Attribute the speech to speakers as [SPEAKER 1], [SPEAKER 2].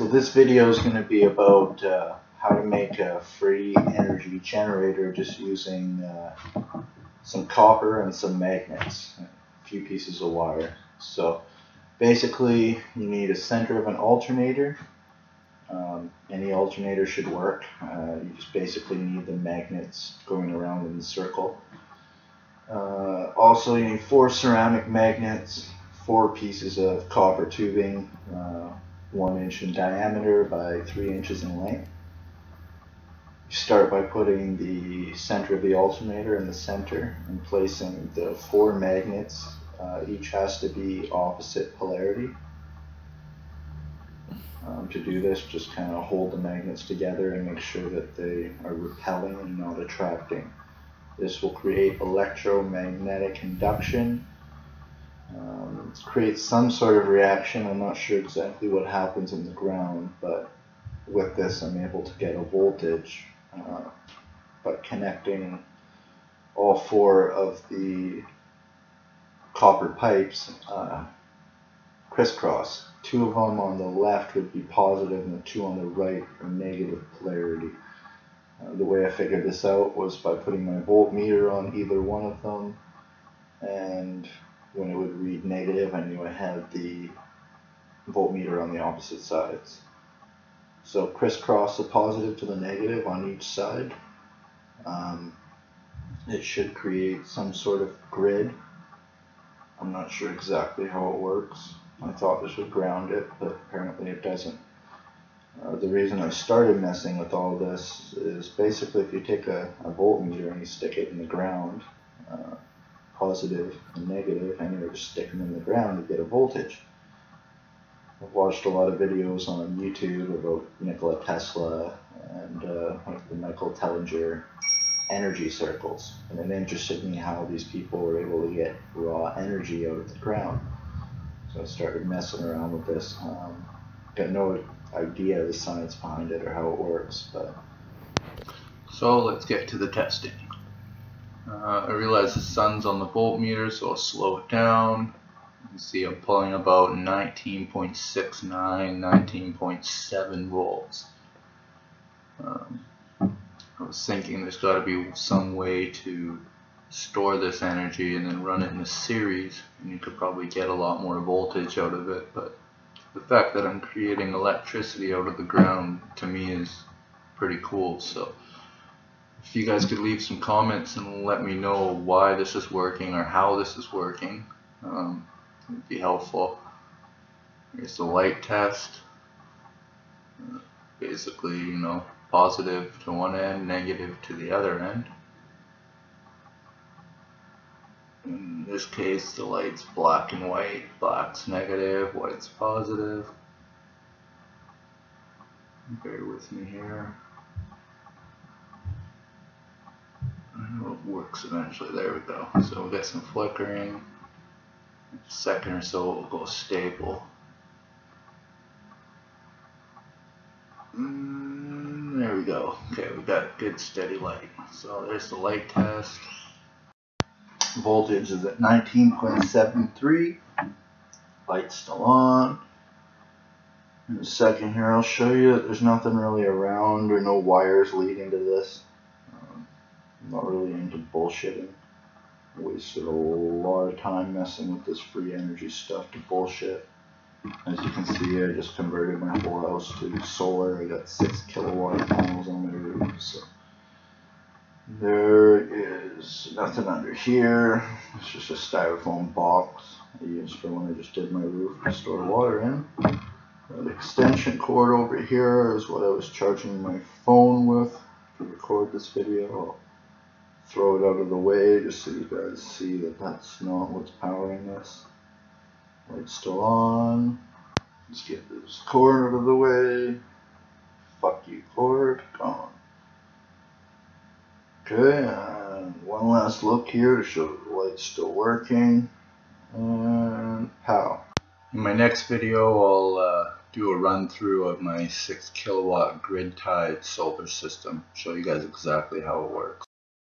[SPEAKER 1] So this video is going to be about uh, how to make a free energy generator just using uh, some copper and some magnets, a few pieces of wire. So basically you need a center of an alternator. Um, any alternator should work. Uh, you just basically need the magnets going around in the circle. Uh, also you need four ceramic magnets, four pieces of copper tubing, uh, one inch in diameter by three inches in length. You start by putting the center of the alternator in the center and placing the four magnets. Uh, each has to be opposite polarity. Um, to do this, just kind of hold the magnets together and make sure that they are repelling and not attracting. This will create electromagnetic induction um, creates some sort of reaction. I'm not sure exactly what happens in the ground, but with this I'm able to get a voltage uh, by connecting all four of the copper pipes uh, crisscross. Two of them on the left would be positive and the two on the right are negative polarity. Uh, the way I figured this out was by putting my voltmeter on either one of them and when it would read negative, I knew I had the voltmeter on the opposite sides. So crisscross the positive to the negative on each side. Um, it should create some sort of grid. I'm not sure exactly how it works. I thought this would ground it, but apparently it doesn't. Uh, the reason I started messing with all this is basically if you take a, a voltmeter and you stick it in the ground, uh, positive and negative, and you just stick them in the ground to get a voltage. I've watched a lot of videos on YouTube about Nikola Tesla and uh, the Michael Tellinger energy circles, and it interested me how these people were able to get raw energy out of the ground. So I started messing around with this. Um, got no idea of the science behind it or how it works, but
[SPEAKER 2] so let's get to the testing. Uh, I realize the sun's on the voltmeter, so I'll slow it down. You can see I'm pulling about 19.69, 19.7 volts. Um, I was thinking there's got to be some way to store this energy and then run it in a series and you could probably get a lot more voltage out of it but the fact that I'm creating electricity out of the ground to me is pretty cool so if you guys could leave some comments and let me know why this is working or how this is working um, would be helpful. Here's the light test. Basically you know positive to one end negative to the other end. In this case the light's black and white. Black's negative white's positive. Bear with me here it works eventually. There we go. So we got some flickering. Second or so it will go stable. Mm, there we go. Okay, we got good steady light. So there's the light test.
[SPEAKER 1] Voltage is at 19.73. Light's still on. In a second here I'll show you that there's nothing really around or no wires leading to this. I'm not really into bullshitting. I wasted a lot of time messing with this free energy stuff to bullshit. As you can see, I just converted my whole house to solar. I got 6 kilowatt panels on my roof. So there is nothing under here. It's just a styrofoam box I used for when I just did my roof to store water in. The extension cord over here is what I was charging my phone with to record this video throw it out of the way just so you guys see that that's not what's powering this. Light's still on. Let's get this cord out of the way. Fuck you, cord. Gone. Okay, and one last look here to show the light's still working. And pow.
[SPEAKER 2] In my next video, I'll uh, do a run through of my 6 kilowatt grid tied solar system. Show you guys exactly how it works.